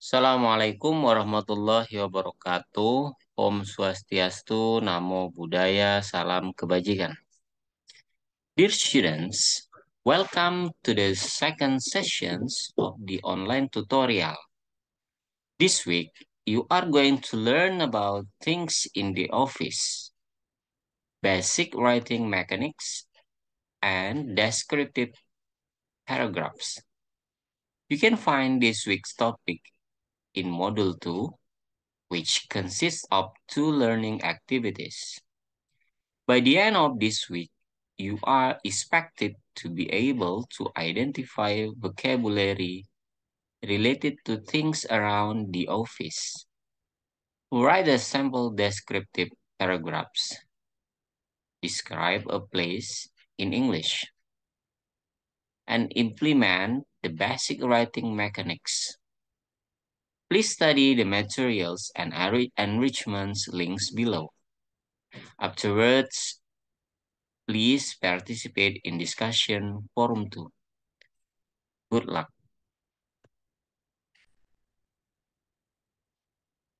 Assalamualaikum warahmatullahi wabarakatuh. Om Swastiastu, Namo Buddhaya, Salam Kebajikan. Dear students, welcome to the second sessions of the online tutorial. This week, you are going to learn about things in the office, basic writing mechanics, and descriptive paragraphs. You can find this week's topic in Module 2, which consists of two learning activities. By the end of this week, you are expected to be able to identify vocabulary related to things around the office. Write a sample descriptive paragraphs. Describe a place in English. And implement the basic writing mechanics Please study the materials and enrichments links below. Afterwards, please participate in discussion forum 2. Good luck.